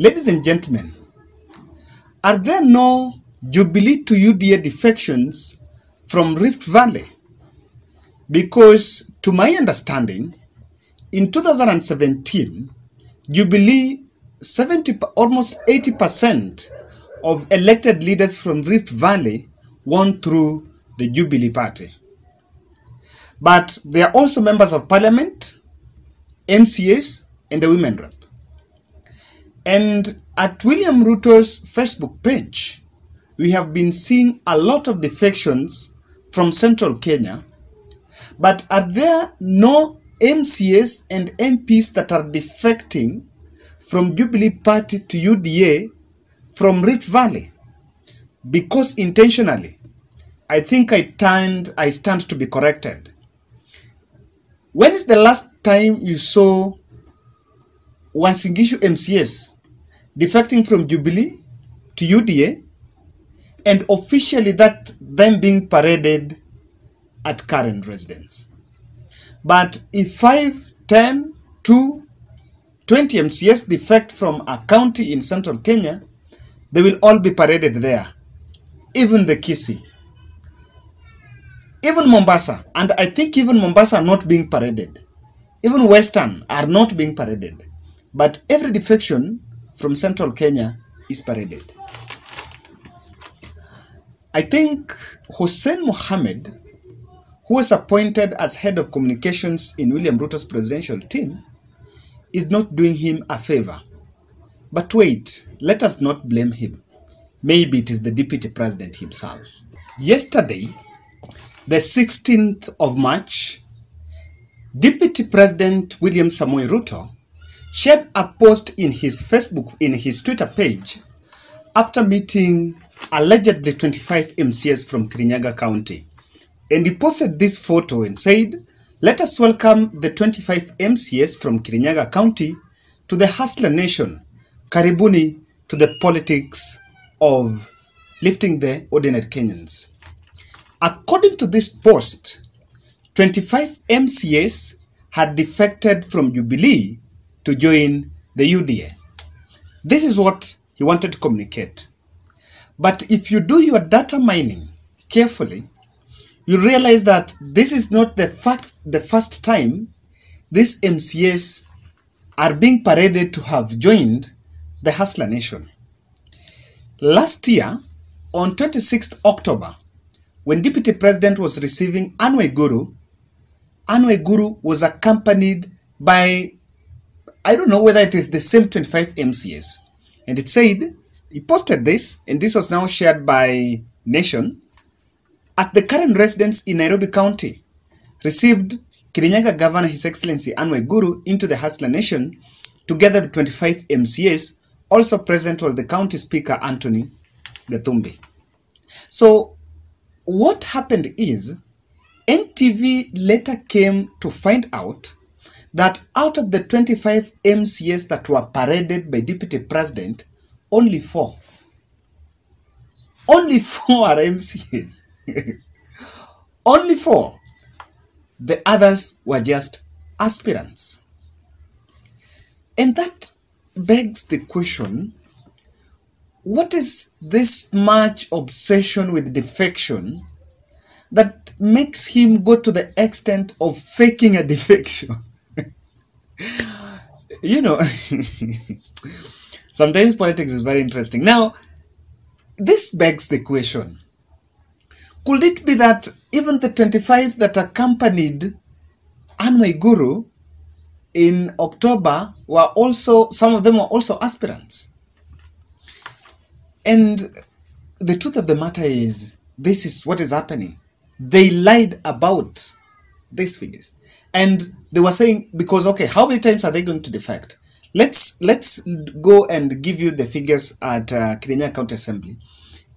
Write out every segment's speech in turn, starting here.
Ladies and gentlemen, are there no Jubilee to UDA defections from Rift Valley? Because, to my understanding, in 2017, Jubilee 70, almost 80% of elected leaders from Rift Valley won through the Jubilee Party. But they are also members of parliament, MCAs, and the women rep. And at William Ruto's Facebook page, we have been seeing a lot of defections from central Kenya. But are there no MCAs and MPs that are defecting from Jubilee Party to UDA from Rift Valley? Because intentionally, I think I turned, I stand to be corrected. When is the last time you saw Uasin Gishu MCS defecting from Jubilee to UDA and officially that them being paraded at current residence. But if 5, 10, 2, 20 MCS defect from a county in central Kenya, they will all be paraded there. Even the Kisi. Even Mombasa. And I think even Mombasa are not being paraded. Even Western are not being paraded. But every defection from central Kenya is paraded. I think Husein Mohamed, who was appointed as head of communications in William Ruto's presidential team, is not doing him a favor. But wait, let us not blame him. Maybe it is the deputy president himself. Yesterday, the 16th of March, Deputy President William Samoei Ruto shared a post in his Facebook, in his Twitter page, after meeting allegedly 25 MCS from Kirinyaga County. And he posted this photo and said, Let us welcome the 25 MCS from Kirinyaga County to the Hustler Nation. Karibuni to the politics of lifting the ordinary Kenyans. According to this post, 25 MCS had defected from Jubilee to join the UDA. This is what he wanted to communicate. But if you do your data mining carefully, you realize that this is not the fact the first time these MCAs are being paraded to have joined the Hustler Nation. Last year, on 26th October, when Deputy President was receiving Anne Waiguru, Anne Waiguru was accompanied by, I don't know whether it is the same 25 MCAs. And it said, he posted this, and this was now shared by Nation, at the Karen residence in Nairobi County, received Kirinyaga Governor His Excellency Anne Waiguru into the Hustler Nation, together the 25 MCAs. Also present was the County Speaker Anthony Gathumbi. So what happened is NTV later came to find out that out of the 25 MCAs that were paraded by Deputy President, only four. Only four are MCAs. only four. The others were just aspirants. And that begs the question what is this much obsession with defection that makes him go to the extent of faking a defection? you know, sometimes politics is very interesting. Now, this begs the question could it be that even the 25 that accompanied Anne Waiguru in October were also, some of them were also aspirants? And the truth of the matter is, this is what is happening. They lied about these figures. And they were saying, because, okay, how many times are they going to defect? Let's, let's go and give you the figures at uh, Kirinyaga County Assembly.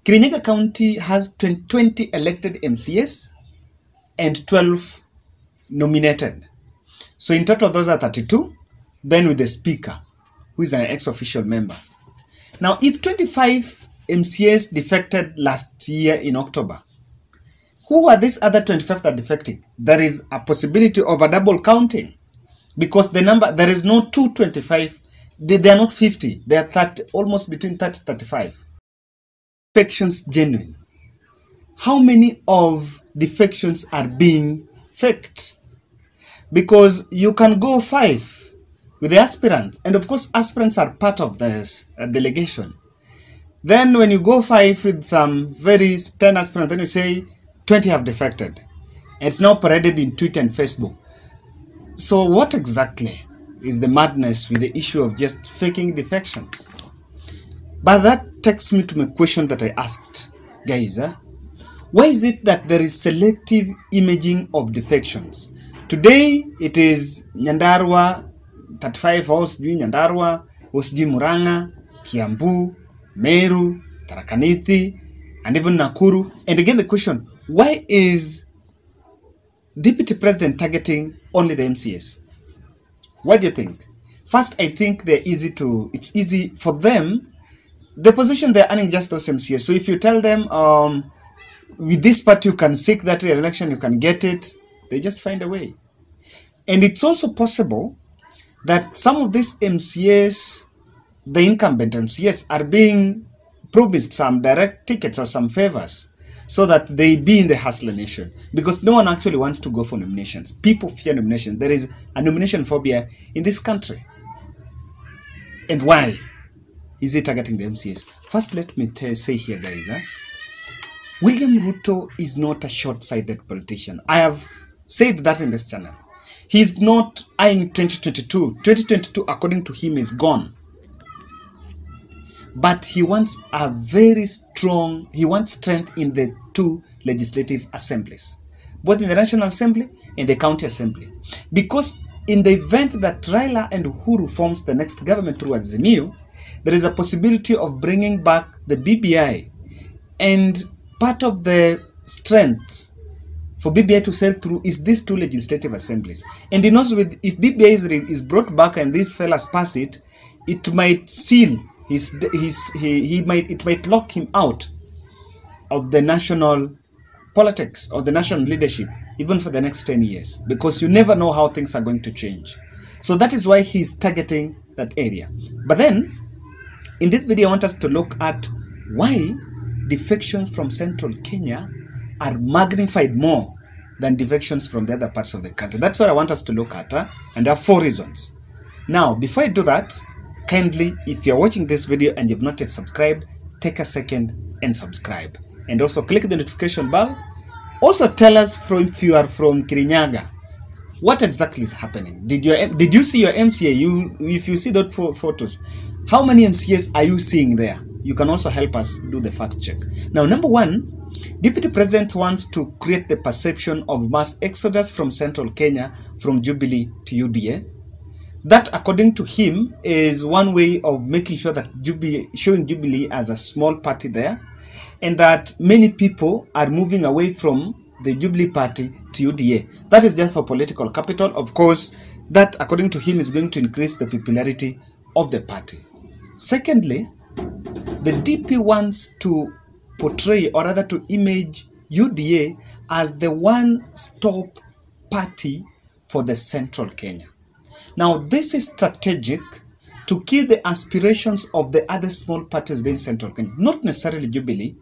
Kirinyaga County has 20 elected MCS and 12 nominated. So in total, those are 32. Then with the speaker, who is an ex-officio member. Now, if 25 MCS defected last year in October, who are these other 25 that are defecting? There is a possibility of a double counting because the number there is no 225 they, they are not 50, they are 30, almost between 30 35. Defections genuine. How many of defections are being faked? Because you can go five with the aspirants, and of course, aspirants are part of this uh, delegation. Then, when you go five with some very 10 aspirants, then you say 20 have defected. It's now paraded in Twitter and Facebook. So, what exactly is the madness with the issue of just faking defections? But that takes me to my question that I asked, guys. Eh? Why is it that there is selective imaging of defections? Today it is nyandarwa 35 au nyandarwa sijui Murang'a, Kiambu, Meru, tarakanithi and even Nakuru. And again the question, why is Deputy President targeting only the MCS? What do you think? First, I think they're easy to, it's easy for them. The position they're earning just those MCS. So if you tell them, um, with this party you can seek that election, you can get it, they just find a way. And it's also possible that some of these MCS, the incumbent MCS, are being promised some direct tickets or some favors so that they be in the hustler nation because no one actually wants to go for nominations. People fear nomination. There is a nomination phobia in this country. And why is he targeting the MCS? First, let me say here, guys? William Ruto is not a short-sighted politician. I have said that in this channel. He's not eyeing 2022. 2022, according to him, is gone but he wants a very strong, he wants strength in the two legislative assemblies, both in the National Assembly and the County Assembly. Because in the event that Raila and Uhuru forms the next government through Azimio, there is a possibility of bringing back the BBI and part of the strength for BBI to sail through is these two legislative assemblies. And he knows with if BBI is, is brought back and these fellas pass it, it might seal he's, he's, he, he might, it might lock him out of the national politics or the national leadership even for the next 10 years because you never know how things are going to change. So that is why he's targeting that area. But then, in this video, I want us to look at why defections from central Kenya are magnified more than defections from the other parts of the country. That's what I want us to look at, huh? and there are four reasons. Now, before I do that, kindly if you're watching this video and you've not yet subscribed take a second and subscribe. And also click the notification bell. Also tell us from if you are from Kirinyaga what exactly is happening? Did you did you see your MCA you if you see that photos how many MCAs are you seeing there? You can also help us do the fact check. Now number one Deputy President wants to create the perception of mass exodus from central Kenya from Jubilee to UDA that, according to him, is one way of making sure that Jubilee, showing Jubilee as a small party there, and that many people are moving away from the Jubilee party to UDA. That is just for political capital. Of course, that, according to him, is going to increase the popularity of the party. Secondly, the DP wants to portray or rather to image UDA as the one-stop party for the central Kenya. Now, this is strategic to kill the aspirations of the other small parties in Central Kenya, not necessarily Jubilee,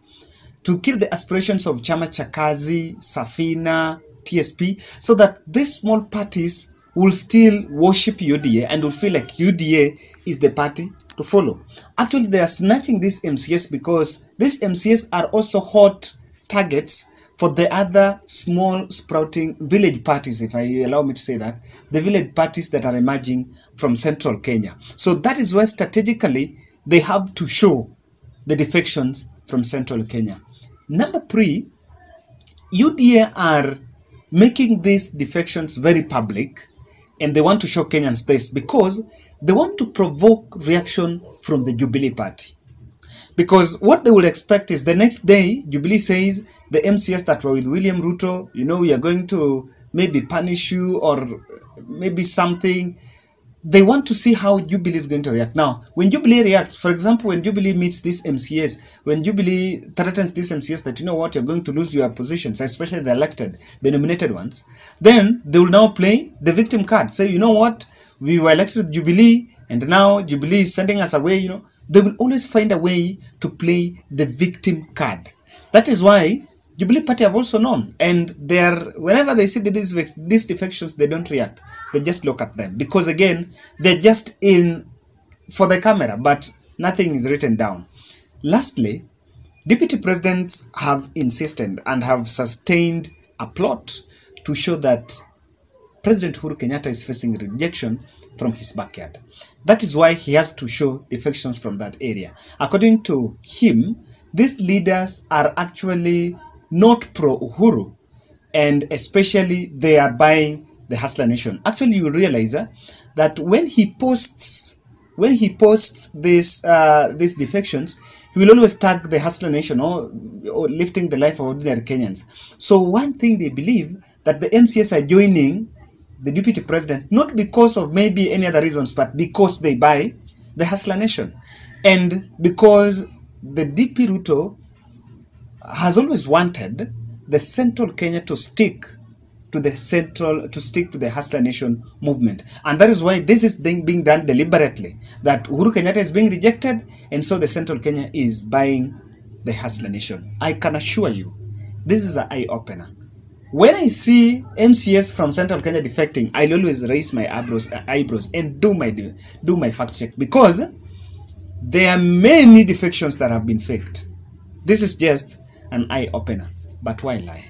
to kill the aspirations of Chama Cha Kazi, Safina, TSP, so that these small parties will still worship UDA and will feel like UDA is the party to follow. Actually, they are snatching these MCS because these MCS are also hot targets for the other small sprouting village parties, if I allow me to say that, the village parties that are emerging from central Kenya. So that is where strategically they have to show the defections from central Kenya. Number three, UDA are making these defections very public and they want to show Kenyans this because they want to provoke reaction from the Jubilee Party. Because what they will expect is the next day, Jubilee says the MCS that were with William Ruto, you know, we are going to maybe punish you or maybe something. They want to see how Jubilee is going to react. Now, when Jubilee reacts, for example, when Jubilee meets this MCS, when Jubilee threatens this MCS that, you know what, you're going to lose your positions, especially the elected, the nominated ones, then they will now play the victim card. Say, you know what, we were elected Jubilee, And now Jubilee is sending us away, you know, they will always find a way to play the victim card. That is why Jubilee Party have also known, and they are whenever they see these these defections, they don't react. They just look at them because again, they're just in for the camera, but nothing is written down. Lastly, deputy presidents have insisted and have sustained a plot to show that President Uhuru Kenyatta is facing rejection from his backyard. That is why he has to show defections from that area. According to him, these leaders are actually not pro Uhuru, and especially they are buying the Hustler Nation. Actually, you realize uh, that when he posts when he posts these uh, these defections, he will always tag the Hustler Nation or, or lifting the life of ordinary Kenyans. So one thing they believe that the MCS are joining the deputy president not because of maybe any other reasons, but because they buy the Hustler Nation, and because the DP Ruto has always wanted the central Kenya to stick to the central to stick to the Hustler Nation movement, and that is why this is being done deliberately. That Uhuru Kenyatta is being rejected, and so the central Kenya is buying the Hustler Nation. I can assure you, this is an eye opener. When I see MCS from Central Kenya defecting, I'll always raise my eyebrows, eyebrows and do my do my fact check because there are many defections that have been faked. This is just an eye opener, but why lie?